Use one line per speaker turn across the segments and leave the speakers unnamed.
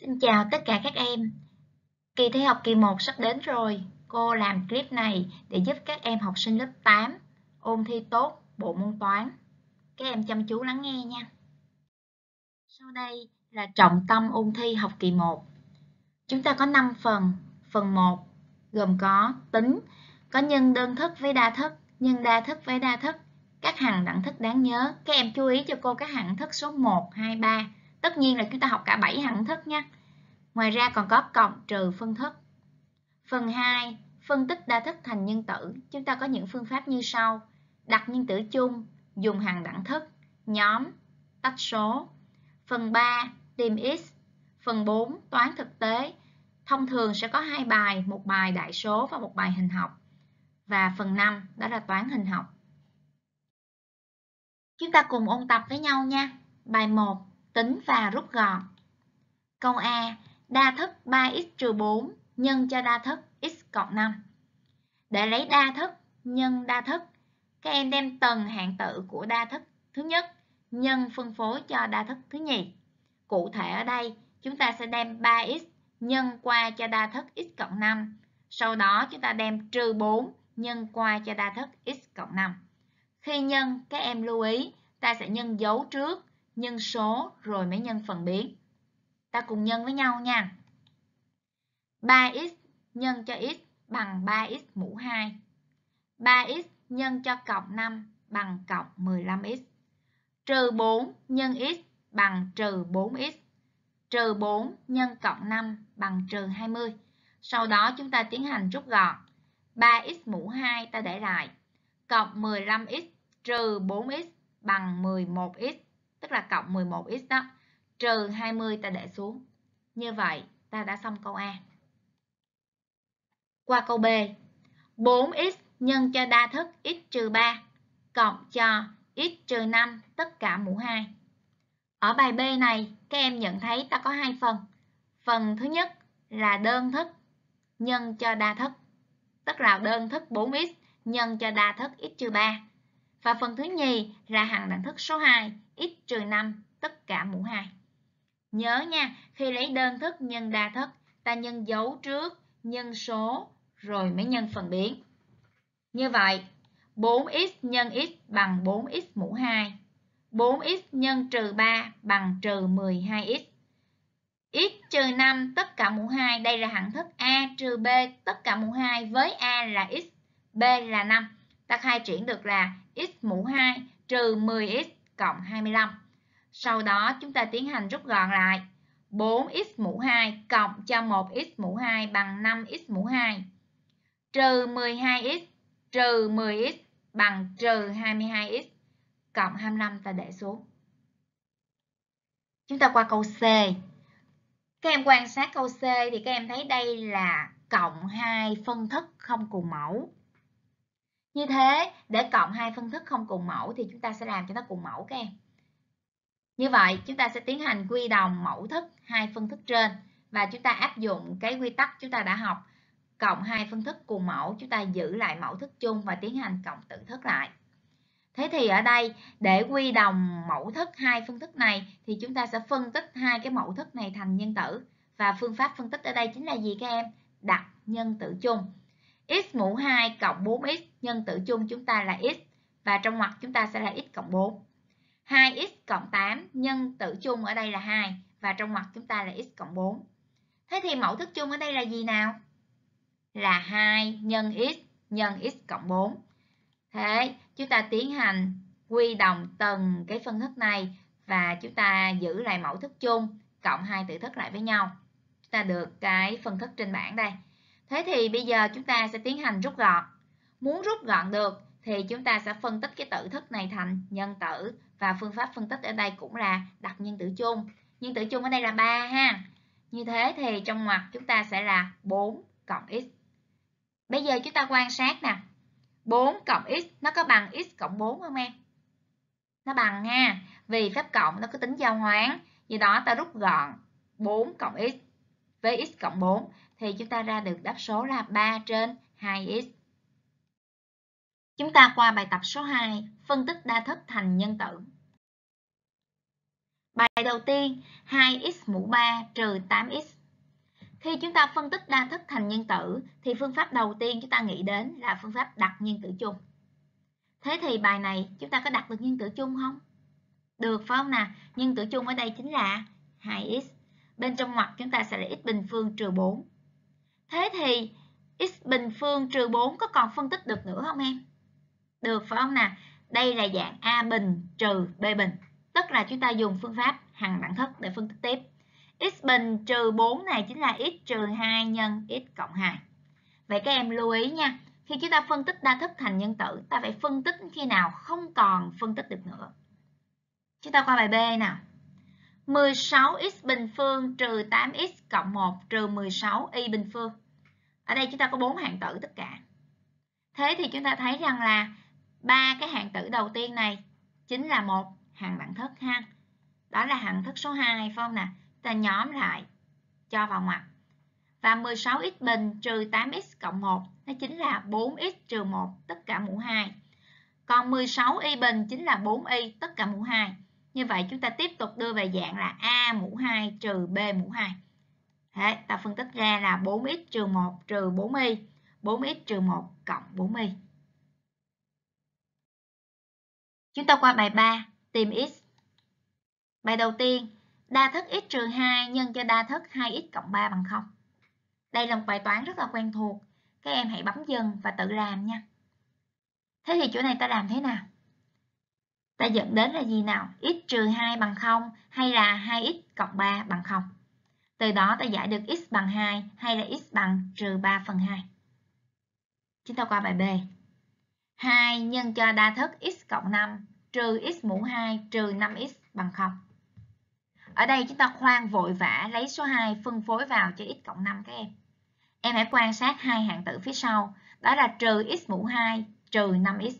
Xin chào tất cả các em. Kỳ thi học kỳ 1 sắp đến rồi. Cô làm clip này để giúp các em học sinh lớp 8 ôn thi tốt bộ môn toán. Các em chăm chú lắng nghe nha. Sau đây là trọng tâm ôn thi học kỳ 1. Chúng ta có 5 phần. Phần 1 gồm có tính, có nhân đơn thức với đa thức, nhân đa thức với đa thức, các hằng đẳng thức đáng nhớ. Các em chú ý cho cô các hằng thức số 1, 2, 3 Tất nhiên là chúng ta học cả 7 hạng thức nha. Ngoài ra còn có cộng trừ phân thức. Phần 2, phân tích đa thức thành nhân tử. Chúng ta có những phương pháp như sau. Đặt nhân tử chung, dùng hàng đẳng thức, nhóm, tách số. Phần 3, tìm x. Phần 4, toán thực tế. Thông thường sẽ có hai bài, một bài đại số và một bài hình học. Và phần 5, đó là toán hình học. Chúng ta cùng ôn tập với nhau nha. Bài 1 tính và rút gọn. Câu A, đa thức 3x trừ 4 nhân cho đa thức x cộng 5. Để lấy đa thức nhân đa thức, các em đem tần hạng tự của đa thức thứ nhất nhân phân phối cho đa thức thứ nhì. Cụ thể ở đây, chúng ta sẽ đem 3x nhân qua cho đa thức x cộng 5. Sau đó chúng ta đem trừ 4 nhân qua cho đa thức x cộng 5. Khi nhân, các em lưu ý, ta sẽ nhân dấu trước nhân số rồi mới nhân phần biến. Ta cùng nhân với nhau nha. 3x nhân cho x bằng 3x mũ 2. 3x nhân cho cộng 5 bằng cộng 15x. Trừ 4 nhân x bằng trừ 4x. Trừ 4 nhân cộng 5 bằng trừ 20. Sau đó chúng ta tiến hành rút gọn. 3x mũ 2 ta để lại. Cộng 15x trừ 4x bằng 11x tức là cộng 11x đó, trừ 20 ta để xuống. Như vậy, ta đã xong câu A. Qua câu B, 4x nhân cho đa thức x trừ 3 cộng cho x trừ 5 tất cả mũ 2. Ở bài B này, các em nhận thấy ta có hai phần. Phần thứ nhất là đơn thức nhân cho đa thức, tức là đơn thức 4x nhân cho đa thức x trừ 3. Và phần thứ nhì là hằng đẳng thức số 2 x 5 tất cả mũ 2. Nhớ nha, khi lấy đơn thức nhân đa thức, ta nhân dấu trước, nhân số, rồi mới nhân phần biến. Như vậy, 4x nhân x bằng 4x mũ 2. 4x nhân trừ 3 bằng trừ 12x. x trừ 5 tất cả mũ 2, đây là hạng thức a trừ b tất cả mũ 2 với a là x, b là 5. Ta khai triển được là x mũ 2 trừ 10x cộng 25. Sau đó, chúng ta tiến hành rút gọn lại. 4x mũ 2 cộng cho 1x mũ 2 bằng 5x mũ 2. Trừ 12x trừ 10x bằng trừ 22x cộng 25 ta để xuống. Chúng ta qua câu C. Các em quan sát câu C thì các em thấy đây là cộng hai phân thức không cùng mẫu. Như thế, để cộng hai phân thức không cùng mẫu thì chúng ta sẽ làm cho nó cùng mẫu các em. Như vậy, chúng ta sẽ tiến hành quy đồng mẫu thức hai phân thức trên và chúng ta áp dụng cái quy tắc chúng ta đã học cộng hai phân thức cùng mẫu, chúng ta giữ lại mẫu thức chung và tiến hành cộng tử thức lại. Thế thì ở đây để quy đồng mẫu thức hai phân thức này thì chúng ta sẽ phân tích hai cái mẫu thức này thành nhân tử và phương pháp phân tích ở đây chính là gì các em? Đặt nhân tử chung x mũ 2 cộng 4x nhân tử chung chúng ta là x, và trong ngoặc chúng ta sẽ là x cộng 4. 2x cộng 8 nhân tử chung ở đây là 2 và trong ngoặc chúng ta là x cộng 4. Thế thì mẫu thức chung ở đây là gì nào? Là 2 nhân x nhân x cộng 4. Thế, chúng ta tiến hành quy đồng từng cái phân thức này, và chúng ta giữ lại mẫu thức chung cộng hai tử thức lại với nhau. Chúng ta được cái phân thức trên bảng đây. Thế thì bây giờ chúng ta sẽ tiến hành rút gọn. Muốn rút gọn được, thì chúng ta sẽ phân tích cái tử thức này thành nhân tử và phương pháp phân tích ở đây cũng là đặt nhân tử chung. Nhân tử chung ở đây là 3 ha. Như thế thì trong ngoặc chúng ta sẽ là 4 cộng x. Bây giờ chúng ta quan sát nè. 4 cộng x, nó có bằng x cộng 4 không em? Nó bằng ha. Vì phép cộng nó có tính giao hoán. Vì đó ta rút gọn 4 cộng x với x cộng 4 thì chúng ta ra được đáp số là 3 trên 2x. Chúng ta qua bài tập số 2, phân tích đa thức thành nhân tử. Bài đầu tiên 2x mũ 3 trừ 8x. Khi chúng ta phân tích đa thức thành nhân tử thì phương pháp đầu tiên chúng ta nghĩ đến là phương pháp đặt nhân tử chung. Thế thì bài này chúng ta có đặt được nhân tử chung không? Được phải không nào? Nhân tử chung ở đây chính là 2x. Bên trong ngoặc chúng ta sẽ là x bình phương trừ 4. Thế thì x bình phương trừ 4 có còn phân tích được nữa không em? Được phải không nào? Đây là dạng a bình trừ b bình. Tức là chúng ta dùng phương pháp hằng đẳng thức để phân tích tiếp. x bình trừ 4 này chính là x trừ 2 nhân x cộng 2. Vậy các em lưu ý nha. Khi chúng ta phân tích đa thức thành nhân tử, ta phải phân tích khi nào không còn phân tích được nữa. Chúng ta qua bài B nào. 16x bình phương trừ 8x cộng 1 trừ 16y bình phương. Ở đây chúng ta có 4 hạng tử tất cả. Thế thì chúng ta thấy rằng là ba cái hạng tử đầu tiên này chính là một hạng đẳng thức ha. Đó là hạng thức số 2 phải không nè? Ta nhóm lại cho vào ngoặc. Và 16x bình trừ 8x cộng 1 nó chính là 4x trừ 1 tất cả mũ 2. Còn 16y bình chính là 4y tất cả mũ 2. Như vậy chúng ta tiếp tục đưa về dạng là A mũ 2 trừ B mũ 2. Thế, ta phân tích ra là 4x trừ 1 trừ 4y. 4x trừ 1 cộng 4y. Chúng ta qua bài 3, tìm x. Bài đầu tiên, đa thức x trừ 2 nhân cho đa thức 2x cộng 3 bằng 0. Đây là một bài toán rất là quen thuộc. Các em hãy bấm dừng và tự làm nha. Thế thì chỗ này ta làm thế nào? Ta dẫn đến là gì nào? x trừ 2 bằng 0 hay là 2x cộng 3 bằng 0? Từ đó ta giải được x bằng 2 hay là x bằng trừ 3 phần 2. Chúng ta qua bài B. 2 nhân cho đa thức x cộng 5 trừ x mũ 2 trừ 5x bằng 0. Ở đây chúng ta khoan vội vã lấy số 2 phân phối vào cho x cộng 5 các em. Em hãy quan sát hai hạng tử phía sau, đó là trừ x mũ 2 trừ 5x.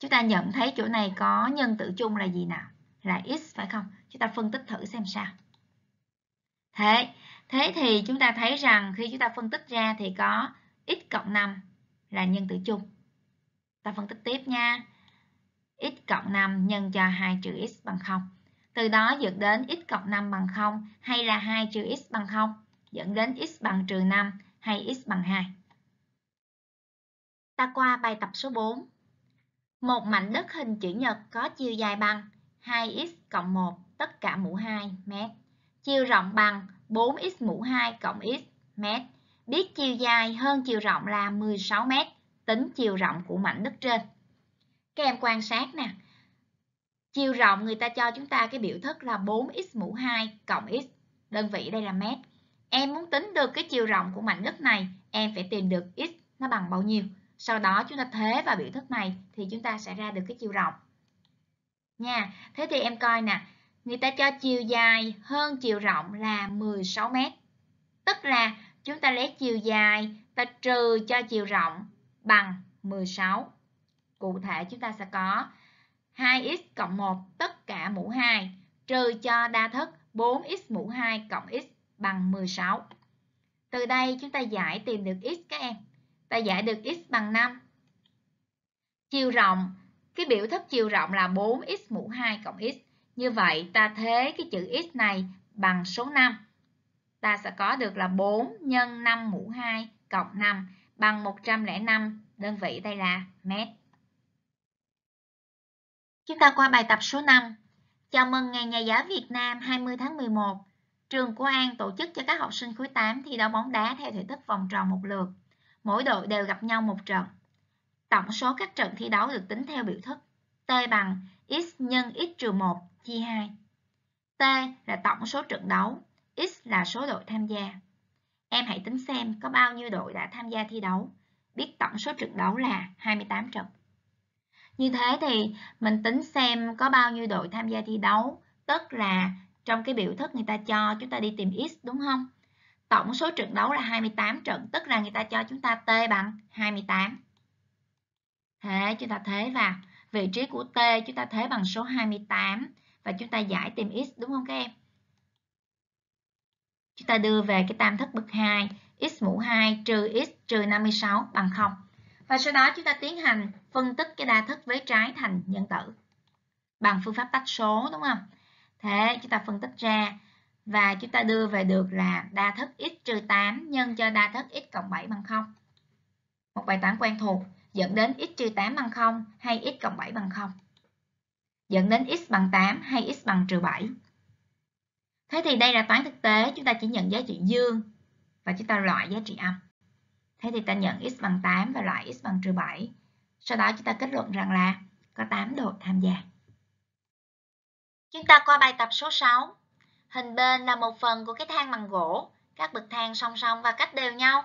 Chúng ta nhận thấy chỗ này có nhân tử chung là gì nào? Là x phải không? Chúng ta phân tích thử xem sao. Thế, thế thì chúng ta thấy rằng khi chúng ta phân tích ra thì có x cộng 5 là nhân tử chung. Ta phân tích tiếp nha. x cộng 5 nhân cho 2 trừ x bằng 0. Từ đó dẫn đến x cộng 5 bằng 0 hay là 2 trừ x bằng 0 dẫn đến x bằng trừ 5 hay x bằng 2. Ta qua bài tập số 4. Một mảnh đất hình chữ nhật có chiều dài bằng 2x cộng 1 tất cả mũ 2 mét. Chiều rộng bằng 4x mũ 2 cộng x mét. Biết chiều dài hơn chiều rộng là 16 mét, tính chiều rộng của mảnh đất trên. Các em quan sát nè. Chiều rộng người ta cho chúng ta cái biểu thức là 4x mũ 2 cộng x. Đơn vị đây là mét. Em muốn tính được cái chiều rộng của mảnh đất này, em phải tìm được x nó bằng bao nhiêu. Sau đó chúng ta thế vào biểu thức này thì chúng ta sẽ ra được cái chiều rộng. Nha, thế thì em coi nè, người ta cho chiều dài hơn chiều rộng là 16 mét. Tức là chúng ta lấy chiều dài ta trừ cho chiều rộng bằng 16. Cụ thể chúng ta sẽ có 2x cộng 1 tất cả mũ 2 trừ cho đa thức 4x mũ 2 cộng x bằng 16. Từ đây chúng ta giải tìm được x các em. Ta giải được x bằng 5. Chiều rộng, cái biểu thức chiều rộng là 4x mũ 2 cộng x. Như vậy ta thế cái chữ x này bằng số 5. Ta sẽ có được là 4 nhân 5 mũ 2 cộng 5 bằng 105, đơn vị đây là mét. Chúng ta qua bài tập số 5. Chào mừng Ngày Nhà giáo Việt Nam 20 tháng 11. Trường của An tổ chức cho các học sinh khối 8 thi đấu bóng đá theo thể thức vòng tròn một lượt. Mỗi đội đều gặp nhau một trận. Tổng số các trận thi đấu được tính theo biểu thức T bằng x nhân x trừ 1 chia 2. T là tổng số trận đấu, x là số đội tham gia. Em hãy tính xem có bao nhiêu đội đã tham gia thi đấu. Biết tổng số trận đấu là 28 trận. Như thế thì mình tính xem có bao nhiêu đội tham gia thi đấu, tức là trong cái biểu thức người ta cho chúng ta đi tìm x đúng không? Tổng số trận đấu là 28 trận, tức là người ta cho chúng ta t bằng 28. Thế chúng ta thế vào vị trí của t chúng ta thế bằng số 28 và chúng ta giải tìm x đúng không các em? Chúng ta đưa về cái tam thất bậc 2, x mũ 2 trừ x trừ 56 bằng 0. Và sau đó chúng ta tiến hành phân tích cái đa thức vế trái thành nhân tử bằng phương pháp tách số đúng không? Thế chúng ta phân tích ra và chúng ta đưa về được là đa thức x trừ 8 nhân cho đa thức x cộng 7 bằng 0. Một bài toán quen thuộc dẫn đến x trừ 8 bằng 0 hay x cộng 7 bằng 0. Dẫn đến x bằng 8 hay x bằng trừ 7. Thế thì đây là toán thực tế, chúng ta chỉ nhận giá trị dương và chúng ta loại giá trị âm. Thế thì ta nhận x bằng 8 và loại x bằng trừ 7. Sau đó chúng ta kết luận rằng là có 8 độ tham gia. Chúng ta qua bài tập số 6. Hình bên là một phần của cái thang bằng gỗ, các bậc thang song song và cách đều nhau.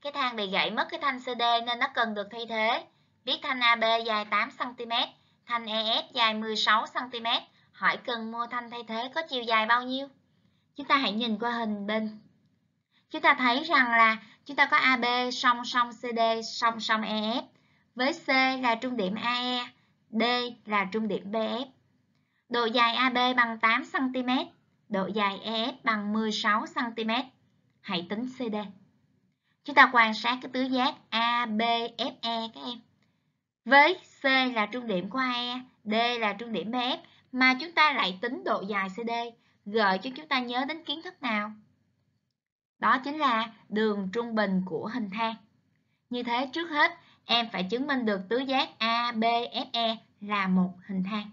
Cái thang bị gãy mất cái thanh CD nên nó cần được thay thế. Biết thanh AB dài 8cm, thanh EF dài 16cm. Hỏi cần mua thanh thay thế có chiều dài bao nhiêu? Chúng ta hãy nhìn qua hình bên. Chúng ta thấy rằng là chúng ta có AB song song CD song song EF. Với C là trung điểm AE, D là trung điểm BF. Độ dài AB bằng 8cm, độ dài EF bằng 16cm. Hãy tính CD. Chúng ta quan sát cái tứ giác ABFE các em. Với C là trung điểm của AE, D là trung điểm BF mà chúng ta lại tính độ dài CD, gợi cho chúng ta nhớ đến kiến thức nào? Đó chính là đường trung bình của hình thang. Như thế trước hết, em phải chứng minh được tứ giác ABFE là một hình thang.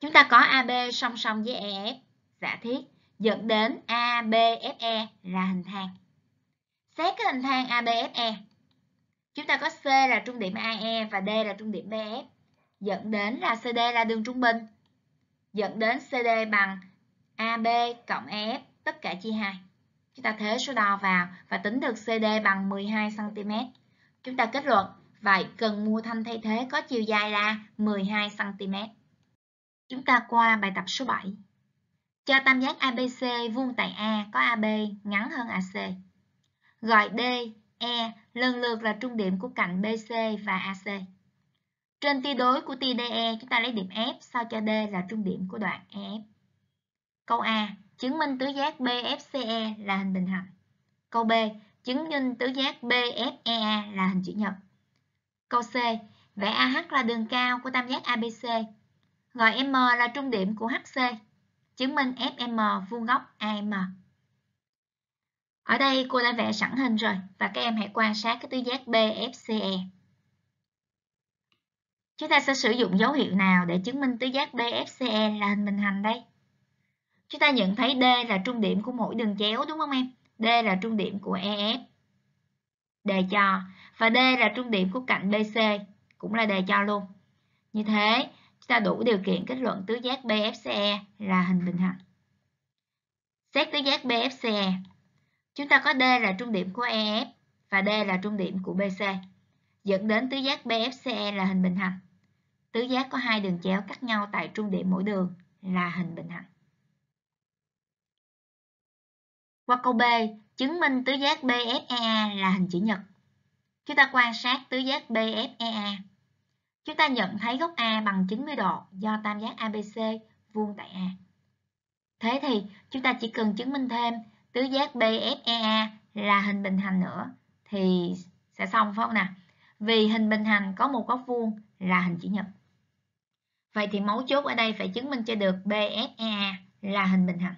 Chúng ta có AB song song với EF, giả thiết, dẫn đến ABFE là hình thang. Xét cái hình thang ABFE, chúng ta có C là trung điểm AE và D là trung điểm BF, dẫn đến là CD là đường trung bình, dẫn đến CD bằng AB cộng EF tất cả chia 2. Chúng ta thế số đo vào và tính được CD bằng 12cm. Chúng ta kết luận, vậy cần mua thanh thay thế có chiều dài là 12cm. Chúng ta qua bài tập số 7. Cho tam giác ABC vuông tại A có AB ngắn hơn AC. Gọi D, E lần lượt là trung điểm của cạnh BC và AC. Trên tia đối của tia DE, chúng ta lấy điểm F sao cho D là trung điểm của đoạn EF. Câu A, chứng minh tứ giác BFCE là hình bình hành. Câu B, chứng minh tứ giác BFEA là hình chữ nhật. Câu C, vẽ AH là đường cao của tam giác ABC. Gọi M là trung điểm của HC. Chứng minh FM vuông góc AM. Ở đây cô đã vẽ sẵn hình rồi và các em hãy quan sát cái tứ giác BFCE. Chúng ta sẽ sử dụng dấu hiệu nào để chứng minh tứ giác BFCE là hình bình hành đây? Chúng ta nhận thấy D là trung điểm của mỗi đường chéo đúng không em? D là trung điểm của EF. Đề cho. Và D là trung điểm của cạnh BC. Cũng là đề cho luôn. Như thế, chúng ta đủ điều kiện kết luận tứ giác BFCE là hình bình hành. Xét tứ giác BFCE. Chúng ta có D là trung điểm của EF và D là trung điểm của BC. Dẫn đến tứ giác BFCE là hình bình hành. Tứ giác có hai đường chéo cắt nhau tại trung điểm mỗi đường là hình bình hành. Qua câu B, chứng minh tứ giác BFEA là hình chữ nhật. Chúng ta quan sát tứ giác BFEA. Chúng ta nhận thấy góc A bằng 90 độ do tam giác ABC vuông tại A. Thế thì chúng ta chỉ cần chứng minh thêm tứ giác BFEA là hình bình hành nữa thì sẽ xong phải không nào? Vì hình bình hành có một góc vuông là hình chữ nhật. Vậy thì mấu chốt ở đây phải chứng minh cho được BFEA là hình bình hành.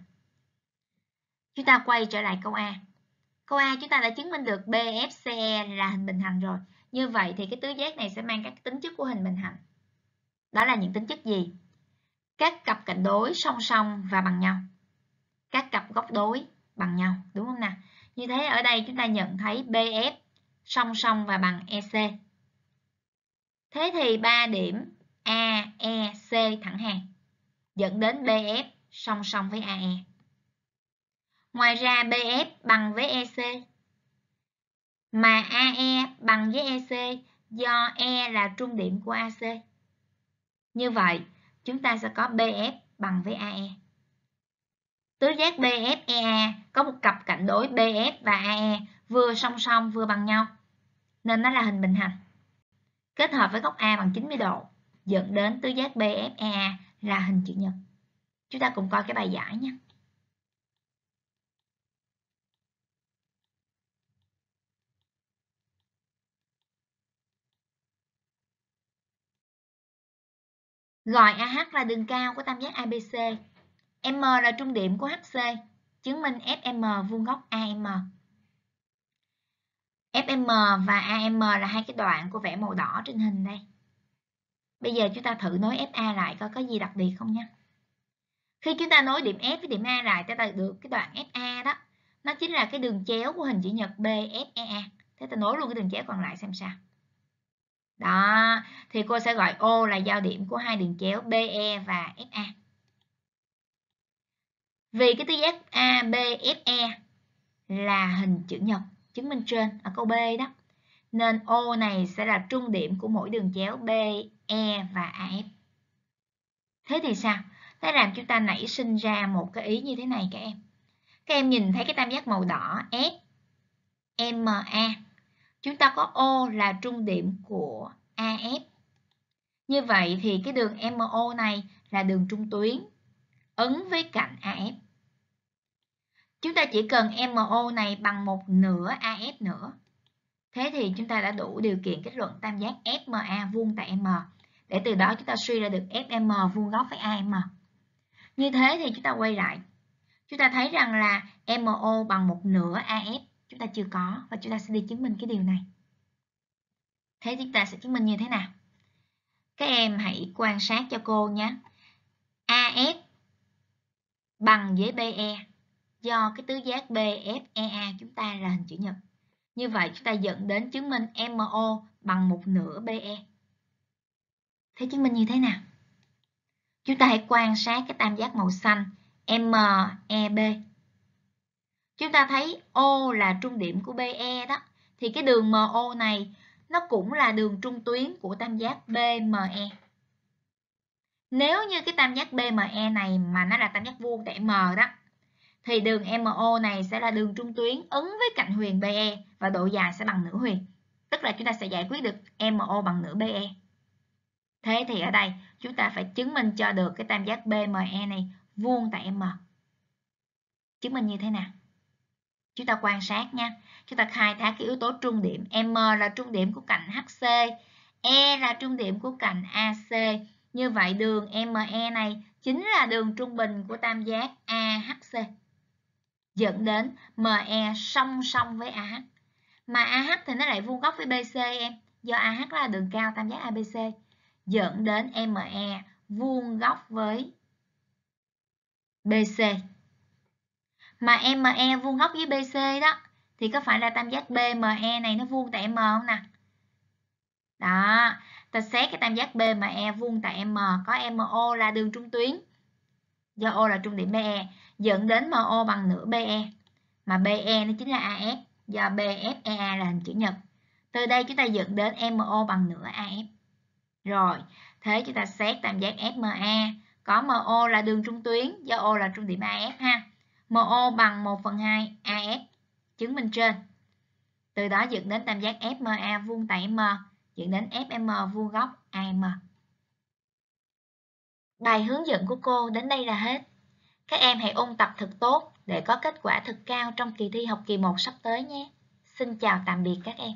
Chúng ta quay trở lại câu A. Câu A chúng ta đã chứng minh được BFCE là hình bình hành rồi. Như vậy thì cái tứ giác này sẽ mang các tính chất của hình bình hành. Đó là những tính chất gì? Các cặp cạnh đối song song và bằng nhau. Các cặp góc đối bằng nhau, đúng không nào? Như thế ở đây chúng ta nhận thấy BF song song và bằng EC. Thế thì 3 điểm AEC thẳng hàng dẫn đến BF song song với AE. Ngoài ra BF bằng với EC. Mà AE bằng với EC do E là trung điểm của AC. Như vậy, chúng ta sẽ có BF bằng với AE. Tứ giác BFEA có một cặp cạnh đối BF và AE vừa song song vừa bằng nhau, nên nó là hình bình hành. Kết hợp với góc A bằng 90 độ, dẫn đến tứ giác BFA là hình chữ nhật. Chúng ta cùng coi cái bài giải nhé. Gọi AH là đường cao của tam giác ABC. M là trung điểm của HC. Chứng minh FM vuông góc AM. FM và AM là hai cái đoạn của vẽ màu đỏ trên hình đây. Bây giờ chúng ta thử nối FA lại coi có gì đặc biệt không nha. Khi chúng ta nối điểm F với điểm A lại, ta được cái đoạn FA đó. Nó chính là cái đường chéo của hình chữ nhật BFEA. Thế ta nối luôn cái đường chéo còn lại xem sao. Đó, thì cô sẽ gọi O là giao điểm của hai đường chéo BE và FA. Vì cái tứ giác ABFE là hình chữ nhật, chứng minh trên ở câu B đó. Nên O này sẽ là trung điểm của mỗi đường chéo BE E và AF. Thế thì sao? Nó làm chúng ta nảy sinh ra một cái ý như thế này các em. Các em nhìn thấy cái tam giác màu đỏ S, MA. Chúng ta có O là trung điểm của AF. Như vậy thì cái đường MO này là đường trung tuyến ứng với cạnh AF. Chúng ta chỉ cần MO này bằng một nửa AF nữa. Thế thì chúng ta đã đủ điều kiện kết luận tam giác FMA vuông tại M. Để từ đó chúng ta suy ra được FM vuông góc với AM. Như thế thì chúng ta quay lại. Chúng ta thấy rằng là MO bằng một nửa AF chúng ta chưa có và chúng ta sẽ đi chứng minh cái điều này. Thế chúng ta sẽ chứng minh như thế nào? Các em hãy quan sát cho cô nhé. AF bằng với BE do cái tứ giác BFEA chúng ta là hình chữ nhật. Như vậy chúng ta dẫn đến chứng minh MO bằng một nửa BE. Thế chứng minh như thế nào? Chúng ta hãy quan sát cái tam giác màu xanh MEB. Chúng ta thấy O là trung điểm của BE đó. Thì cái đường MO này nó cũng là đường trung tuyến của tam giác BME. Nếu như cái tam giác BME này mà nó là tam giác vuông tại M đó, thì đường MO này sẽ là đường trung tuyến ứng với cạnh huyền BE và độ dài sẽ bằng nửa huyền. Tức là chúng ta sẽ giải quyết được MO bằng nửa BE. Thế thì ở đây, chúng ta phải chứng minh cho được cái tam giác BME này vuông tại M. Chứng minh như thế nào? Chúng ta quan sát nha. Chúng ta khai thác cái yếu tố trung điểm. M là trung điểm của cạnh HC. E là trung điểm của cạnh AC. Như vậy đường ME này chính là đường trung bình của tam giác AHC. Dẫn đến ME song song với AH. Mà AH thì nó lại vuông góc với BC em. Do AH là đường cao, tam giác ABC. Dẫn đến ME vuông góc với BC. Mà ME vuông góc với BC đó thì có phải là tam giác BME này nó vuông tại M không nè? Đó, ta xét cái tam giác BME vuông tại M có MO là đường trung tuyến. Do O là trung điểm BE dẫn đến MO bằng nửa BE. Mà BE nó chính là AF do BFEA là hình chữ nhật. Từ đây chúng ta dẫn đến MO bằng nửa AF. Rồi, thế chúng ta xét tam giác FMA có MO là đường trung tuyến do O là trung điểm AF ha. MO bằng 1 phần 2 AF chứng minh trên. Từ đó dựng đến tam giác FMA vuông tại M, dựng đến FM vuông góc AM. Bài hướng dẫn của cô đến đây là hết. Các em hãy ôn tập thật tốt để có kết quả thật cao trong kỳ thi học kỳ 1 sắp tới nhé. Xin chào tạm biệt các em.